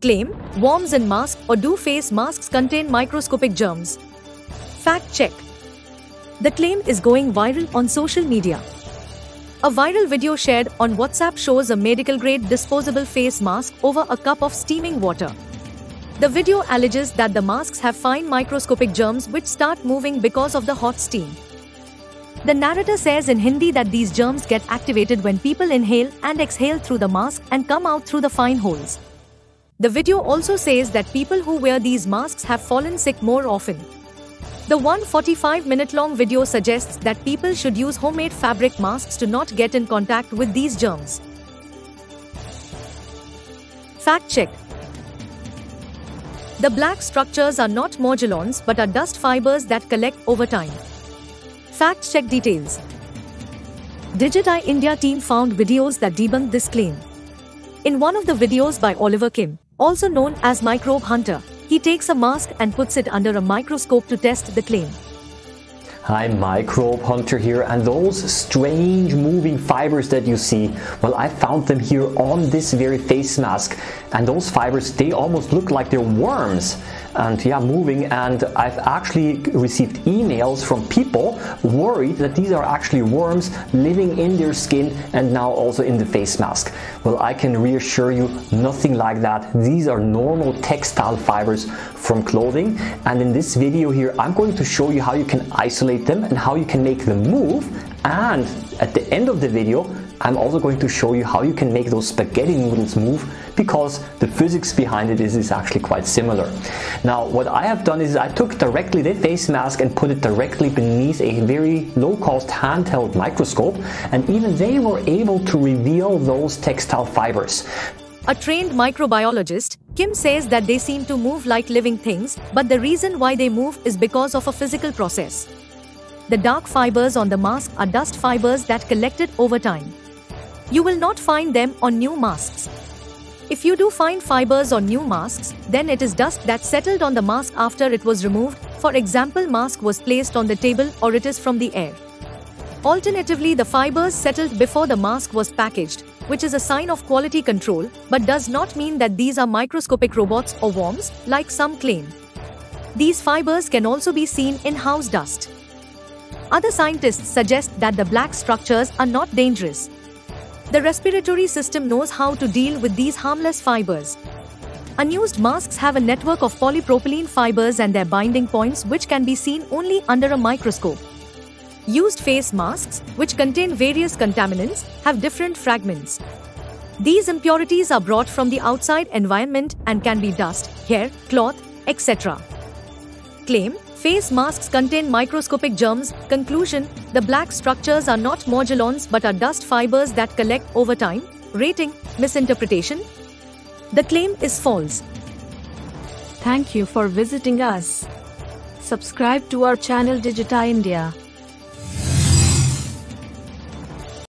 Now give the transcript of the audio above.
Claim worms in mask or do face masks contain microscopic germs. Fact check. The claim is going viral on social media. A viral video shared on WhatsApp shows a medical grade disposable face mask over a cup of steaming water. The video alleges that the masks have fine microscopic germs which start moving because of the hot steam. The narrator says in Hindi that these germs get activated when people inhale and exhale through the mask and come out through the fine holes. The video also says that people who wear these masks have fallen sick more often. The 145 minute long video suggests that people should use homemade fabric masks to not get in contact with these germs. Fact check The black structures are not morgellons but are dust fibers that collect over time. Fact check details DigitEye India team found videos that debunk this claim. In one of the videos by Oliver Kim, also known as Microbe Hunter, he takes a mask and puts it under a microscope to test the claim. Hi, Microbe Hunter here, and those strange moving fibers that you see, well, I found them here on this very face mask, and those fibers, they almost look like they're worms and yeah, moving. And I've actually received emails from people worried that these are actually worms living in their skin and now also in the face mask. Well, I can reassure you, nothing like that. These are normal textile fibers from clothing. And in this video here, I'm going to show you how you can isolate them and how you can make them move. And at the end of the video, I'm also going to show you how you can make those spaghetti noodles move because the physics behind it is, is actually quite similar. Now what I have done is I took directly the face mask and put it directly beneath a very low cost handheld microscope and even they were able to reveal those textile fibers. A trained microbiologist, Kim says that they seem to move like living things, but the reason why they move is because of a physical process. The dark fibers on the mask are dust fibers that collected over time. You will not find them on new masks. If you do find fibers on new masks, then it is dust that settled on the mask after it was removed, for example mask was placed on the table or it is from the air. Alternatively, the fibers settled before the mask was packaged, which is a sign of quality control, but does not mean that these are microscopic robots or worms, like some claim. These fibers can also be seen in house dust. Other scientists suggest that the black structures are not dangerous, the respiratory system knows how to deal with these harmless fibers. Unused masks have a network of polypropylene fibers and their binding points which can be seen only under a microscope. Used face masks, which contain various contaminants, have different fragments. These impurities are brought from the outside environment and can be dust, hair, cloth, etc. Claim Face masks contain microscopic germs. Conclusion The black structures are not morgellons but are dust fibers that collect over time. Rating Misinterpretation The claim is false. Thank you for visiting us. Subscribe to our channel DigitEye India.